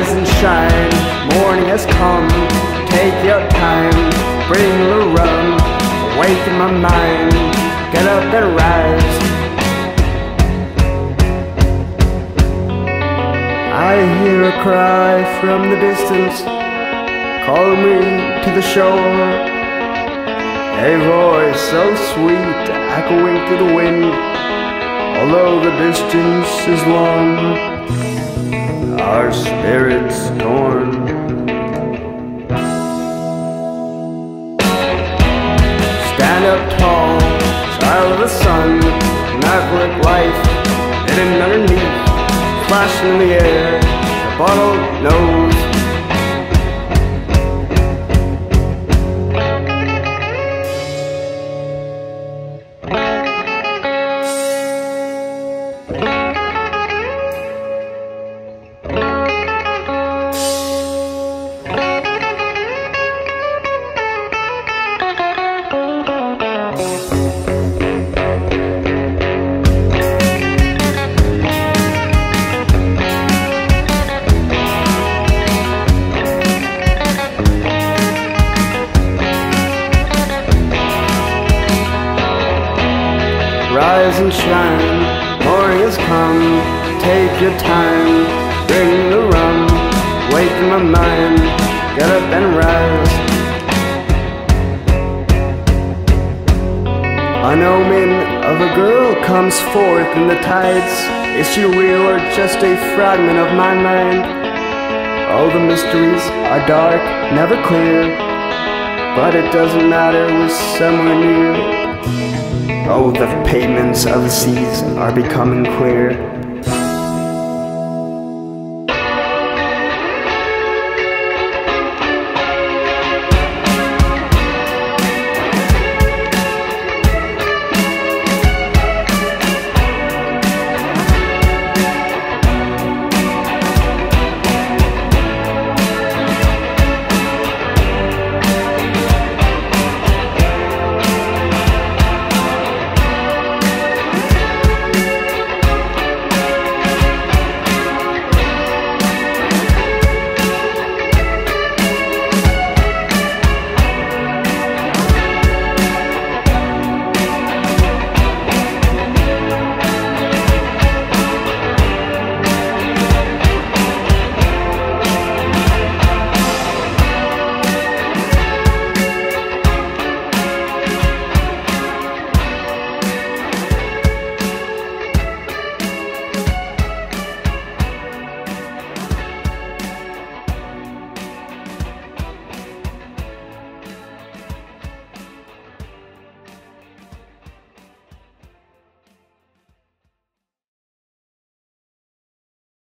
rise and shine. Morning has come, take your time. Bring the rum, awaken my mind. Get up and rise. I hear a cry from the distance. Call me to the shore. A voice so sweet, echoing through the wind. Although the distance is long our spirits torn. Stand up tall, child of the sun, maverick life, hidden underneath, flash in the air, a bottle nose. Rise and shine, morning has come. Take your time, bring the rum. Waken my mind, get up and rise. An omen of a girl comes forth in the tides. Is she real or just a fragment of my mind? All the mysteries are dark, never clear. But it doesn't matter, we're somewhere near. Oh, the pavements of the seas are becoming clear.